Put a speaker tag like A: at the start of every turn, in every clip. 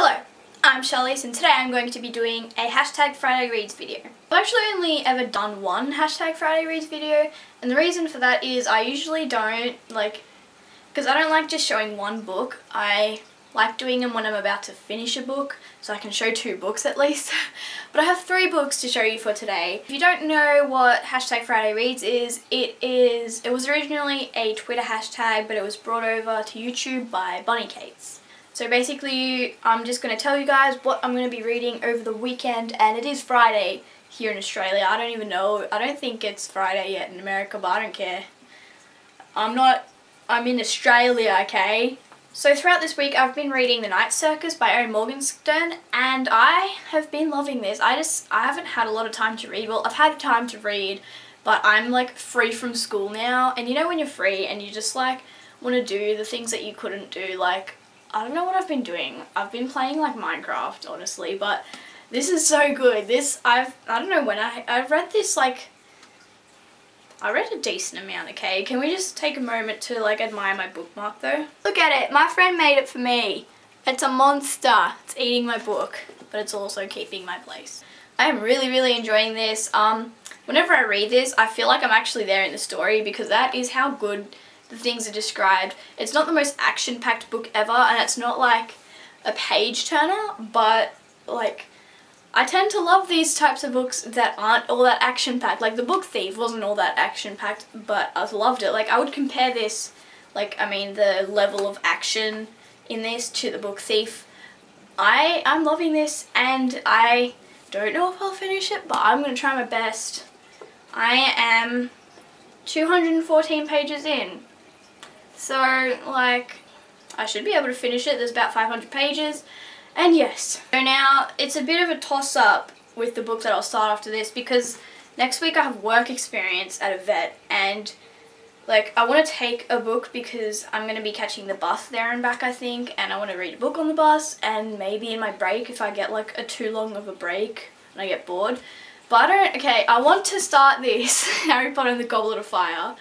A: Hello, I'm Charlize and today I'm going to be doing a hashtag Friday Reads video. I've actually only ever done one hashtag Friday Reads video and the reason for that is I usually don't like, because I don't like just showing one book, I like doing them when I'm about to finish a book so I can show two books at least. but I have three books to show you for today. If you don't know what hashtag Friday Reads is, it is, it was originally a Twitter hashtag but it was brought over to YouTube by Bunny Cates. So basically, I'm just going to tell you guys what I'm going to be reading over the weekend, and it is Friday here in Australia. I don't even know, I don't think it's Friday yet in America, but I don't care. I'm not, I'm in Australia, okay? So throughout this week, I've been reading The Night Circus by Erin Morgenstern, and I have been loving this. I just, I haven't had a lot of time to read. Well, I've had time to read, but I'm like free from school now, and you know when you're free and you just like want to do the things that you couldn't do, like I don't know what I've been doing. I've been playing like Minecraft, honestly, but this is so good. This, I've, I don't know when I, I've read this like, I read a decent amount, okay? Can we just take a moment to like admire my bookmark though? Look at it, my friend made it for me. It's a monster. It's eating my book, but it's also keeping my place. I am really, really enjoying this. Um, whenever I read this, I feel like I'm actually there in the story because that is how good the things are described. It's not the most action-packed book ever and it's not like a page turner, but like I tend to love these types of books that aren't all that action-packed. Like The Book Thief wasn't all that action-packed, but I loved it. Like I would compare this, like I mean the level of action in this to The Book Thief. I, I'm loving this and I don't know if I'll finish it, but I'm going to try my best. I am 214 pages in. So, like, I should be able to finish it. There's about 500 pages. And yes. So now, it's a bit of a toss-up with the book that I'll start after this because next week I have work experience at a vet and like I want to take a book because I'm going to be catching the bus there and back I think and I want to read a book on the bus and maybe in my break if I get like a too long of a break and I get bored. But I don't, okay, I want to start this, Harry Potter and the Goblet of Fire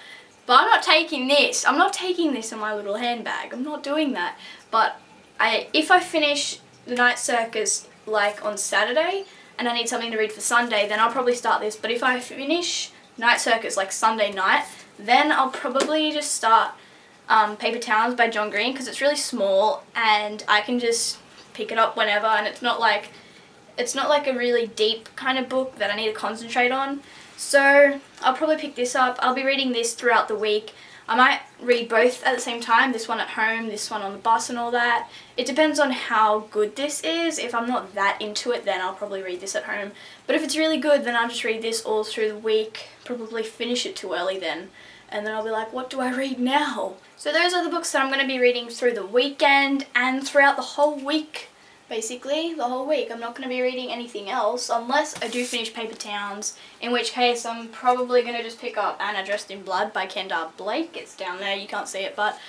A: but I'm not taking this. I'm not taking this in my little handbag. I'm not doing that. But I, if I finish the night circus like on Saturday and I need something to read for Sunday, then I'll probably start this. But if I finish night circus like Sunday night, then I'll probably just start um, Paper Towns by John Green because it's really small and I can just pick it up whenever and it's not like it's not like a really deep kind of book that I need to concentrate on. So I'll probably pick this up. I'll be reading this throughout the week. I might read both at the same time, this one at home, this one on the bus and all that. It depends on how good this is. If I'm not that into it, then I'll probably read this at home. But if it's really good, then I'll just read this all through the week, probably finish it too early then. And then I'll be like, what do I read now? So those are the books that I'm going to be reading through the weekend and throughout the whole week basically the whole week. I'm not going to be reading anything else unless I do finish Paper Towns, in which case I'm probably going to just pick up Anna Dressed in Blood by Kendare Blake. It's down there, you can't see it, but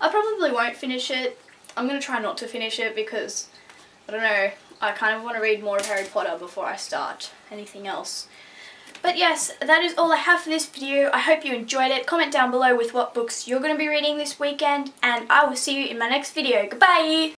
A: I probably won't finish it. I'm going to try not to finish it because, I don't know, I kind of want to read more of Harry Potter before I start anything else. But yes, that is all I have for this video. I hope you enjoyed it. Comment down below with what books you're going to be reading this weekend, and I will see you in my next video. Goodbye!